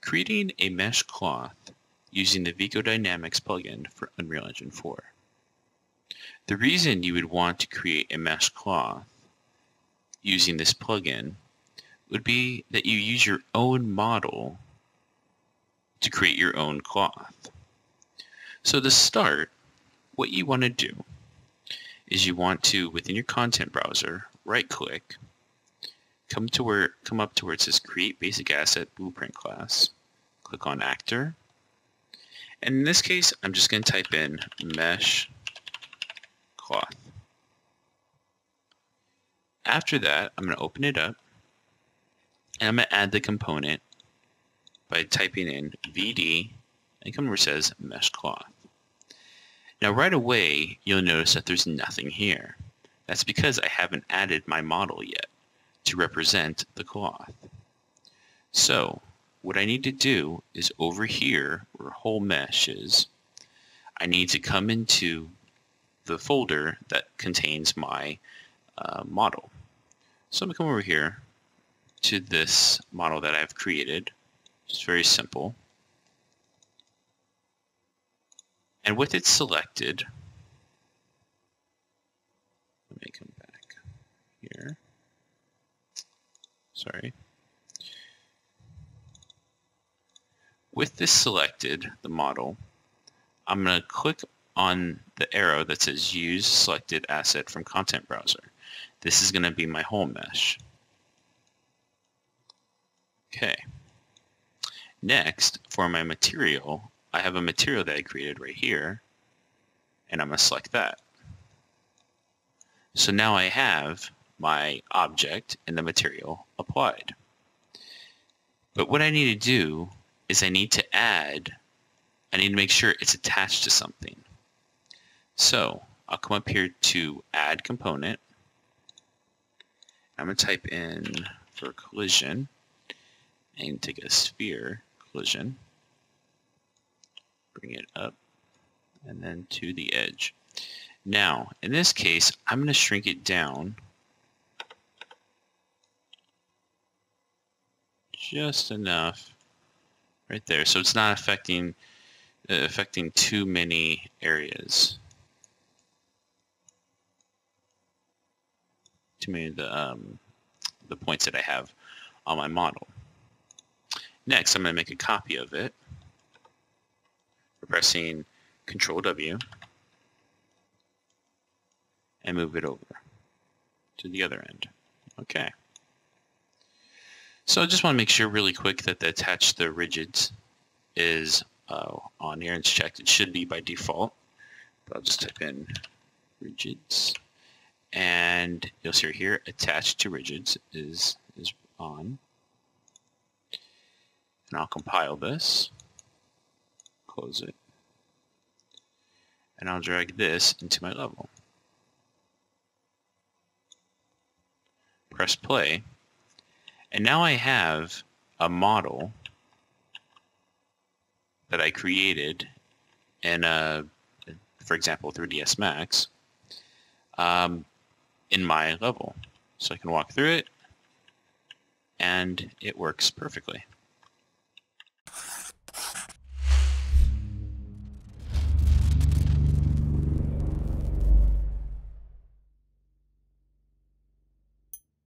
creating a mesh cloth using the Vico Dynamics plugin for Unreal Engine 4. The reason you would want to create a mesh cloth using this plugin would be that you use your own model to create your own cloth. So to start, what you want to do is you want to, within your content browser, right click, come to where come up to where it says create basic asset blueprint class. Click on actor. And in this case, I'm just going to type in mesh cloth. After that, I'm going to open it up and I'm going to add the component by typing in VD and come it says mesh cloth. Now right away, you'll notice that there's nothing here. That's because I haven't added my model yet to represent the cloth. So what I need to do is over here where whole mesh is, I need to come into the folder that contains my uh, model. So I'm going to come over here to this model that I've created. It's very simple. And with it selected, let me come back here. Sorry. With this selected, the model, I'm going to click on the arrow that says Use Selected Asset from Content Browser. This is going to be my whole mesh. Okay. Next, for my material, I have a material that I created right here, and I'm going to select that. So now I have my object and the material applied. But what I need to do is I need to add, I need to make sure it's attached to something. So I'll come up here to add component. I'm going to type in for collision and take a sphere collision bring it up and then to the edge. Now, in this case, I'm going to shrink it down just enough right there. So it's not affecting uh, affecting too many areas. Too many of the um, the points that I have on my model. Next I'm going to make a copy of it. Pressing Control W. And move it over to the other end. Okay. So I just want to make sure really quick that the attach the rigids is uh, on here. It's checked. It should be by default. But I'll just type in rigids. And you'll see here, attached to rigids is, is on. And I'll compile this close it. And I'll drag this into my level. Press play. And now I have a model that I created in, a, for example, 3ds Max um, in my level. So I can walk through it and it works perfectly.